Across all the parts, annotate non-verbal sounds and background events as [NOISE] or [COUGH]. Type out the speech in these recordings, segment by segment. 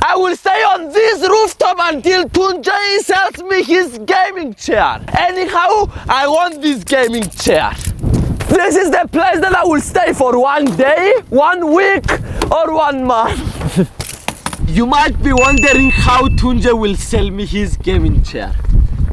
I will stay on this rooftop until 2J sells me his gaming chair. Anyhow, I want this gaming chair. This is the place that I will stay for one day, one week, or one month. [LAUGHS] you might be wondering how 2J will sell me his gaming chair.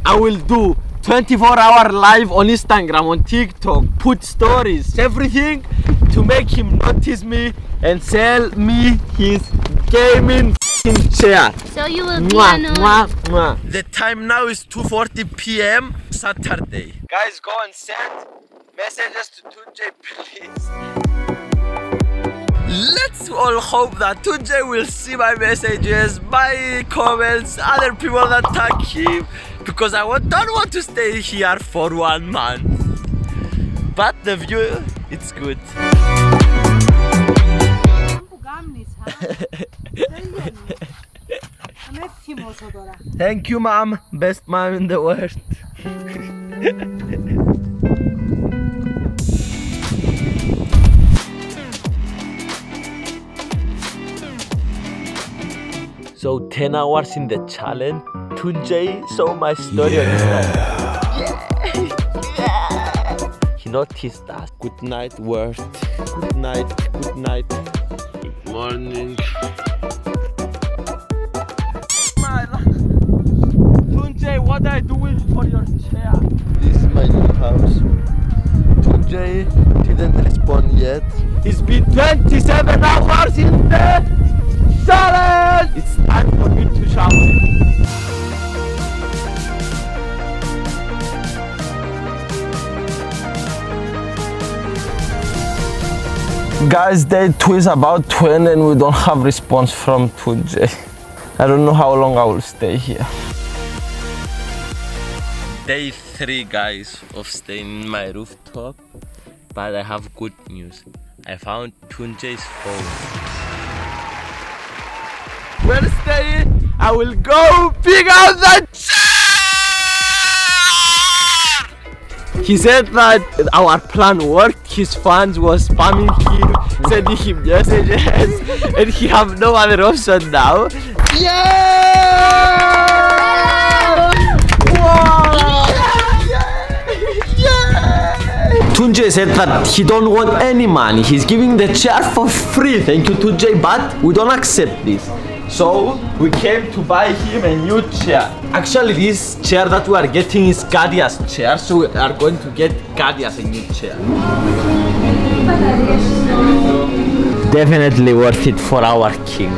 I will do 24 hour live on Instagram, on TikTok, put stories, everything to make him notice me and sell me his gaming chair. So you will be Mwah, on mwah, mwah. The time now is 2.40 p.m. Saturday. Guys, go and send messages to 2J, please. Let's all hope that 2J will see my messages, my comments, other people that tag him, because I don't want to stay here for one month. But the view, it's good. [LAUGHS] Thank you, mom. Best mom in the world. so 10 hours in the challenge. 2J saw my story on Instagram. Yeah. He noticed that. Good night, world. Good night. Good night. Good morning. 2J, what I doing for your chair? This is my new house. 2J didn't respond yet. It's been 27 hours in the challenge! It's time for me to shower. Guys, day two is about to end and we don't have response from 2J. I don't know how long I will stay here. Day three, guys, of staying in my rooftop. But I have good news. I found 2J's phone. We're staying. I will go pick out the. He said that our plan worked. His fans was spamming him, sending him messages, [LAUGHS] and he have no other option now. Yeah! 2J said that he don't want any money. He's giving the chair for free. Thank you, 2J, but we don't accept this. So we came to buy him a new chair. Actually, this chair that we are getting is Gadia's chair, so we are going to get Gadia's a new chair. Definitely worth it for our king.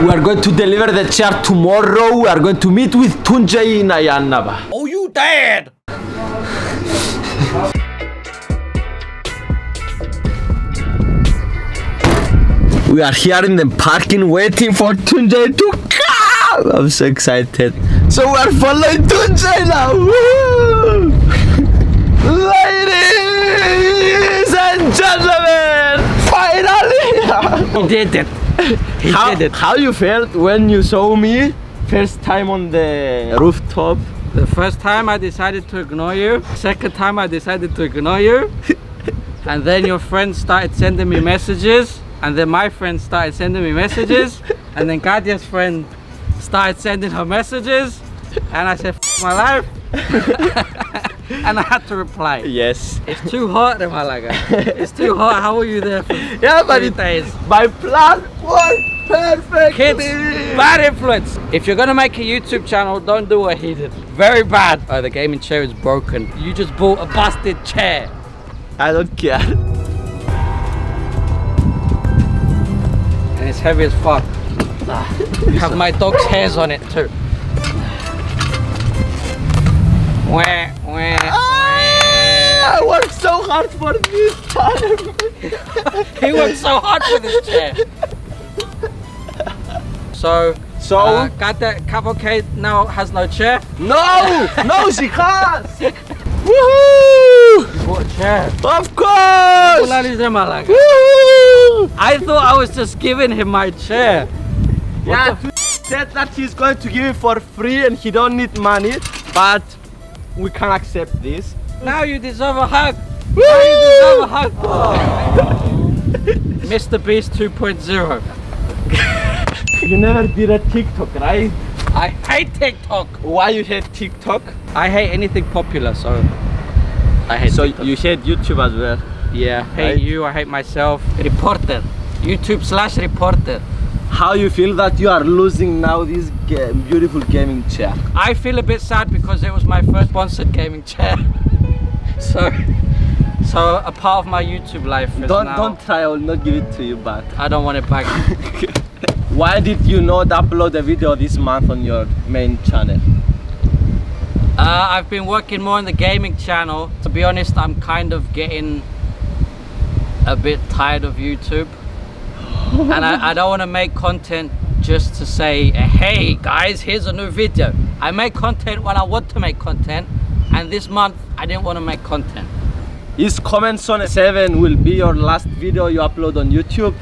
We are going to deliver the chair tomorrow. We are going to meet with 2J in Ayia Napa. Oh, you dead! We are here in the parking waiting for 2J to come. I'm so excited. So we are following 2J now. Ladies and gentlemen, finally! He did it. [LAUGHS] He how, did it. how you felt when you saw me first time on the rooftop? The first time I decided to ignore you. Second time I decided to ignore you. [LAUGHS] and then your friends started sending me messages. And then my friends started sending me messages. [LAUGHS] and then Katia's friend started sending her messages. And I said, F my life. [LAUGHS] and I had to reply. Yes. It's too hot in Malaga. [LAUGHS] It's too hot. How were you there for Yeah, but it, days? my plan worked perfect. Kids, bad influence. If you're gonna make a YouTube channel, don't do what he did. Very bad. Oh, the gaming chair is broken. You just bought a busted chair. I don't care. And it's heavy as fuck. [LAUGHS] Have my dog's hairs on it too. Hard for this time. He worked so hard for this chair. So, So uh, got that cavalcade now has no chair. no, no, she has. [LAUGHS] Woohoo! What chair? Of course. Fulani de Malaga. Woo! I thought I was just giving him my chair. Yeah, he said that he's going to give it for free and he don't need money, but we can't accept this. Now you deserve a hug. I deserve a hug. Mr. Beast 2.0. [LAUGHS] You never did a TikTok, right? I hate TikTok. Why you hate TikTok? I hate anything popular, so I hate So TikTok. you hate YouTube as well. yeah, hate Right. you, I hate myself. Reporter. YouTube slash reporter. How you feel that you are losing now this beautiful gaming chair? I feel a bit sad because it was my first sponsored gaming chair. [LAUGHS] so, so a part of my YouTube life is Don't now. don't try. I will not give it to you back. I don't want it back. [LAUGHS] Why did you not upload a video this month on your main channel? Uh, I've been working more on the gaming channel. To be honest, I'm kind of getting a bit tired of YouTube. [LAUGHS] and I, I don't want to make content just to say, hey guys, here's a new video. I make content when I want to make content. And this month, I didn't want to make content. Is Comment Song 7 will be your last video you upload on YouTube?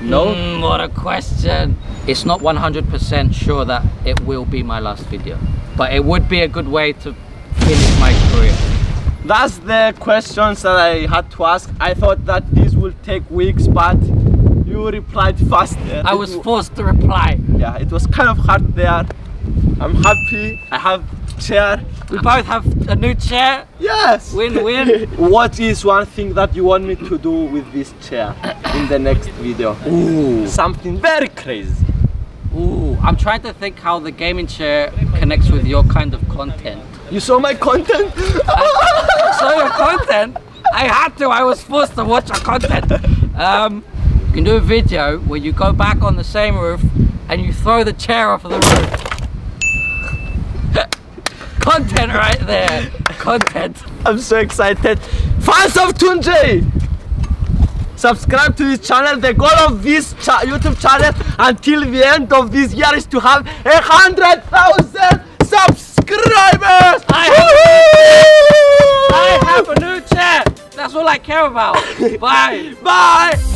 No? Mm, what a question. It's not 100% sure that it will be my last video. But it would be a good way to finish my career. That's the questions that I had to ask. I thought that this will take weeks, but you replied fast. I was forced to reply. yeah, it was kind of hard there. I'm happy. I have chair. We both have a new chair. Yes. Win-win. [LAUGHS] what is one thing that you want me to do with this chair in the next video? Ooh. Something very crazy. Ooh. I'm trying to think how the gaming chair connects with your kind of content. You saw my content? [LAUGHS] So your content, I had to. I was forced to watch your content. Um, you can do a video where you go back on the same roof and you throw the chair off of the roof. Content right there. Content. I'm so excited. Fans of 2J! Subscribe to this channel. The goal of this cha- YouTube channel until the end of this year is to have a hundred thousand subscribers. I I have a new chair. That's all I care about. [LAUGHS] Bye. Bye.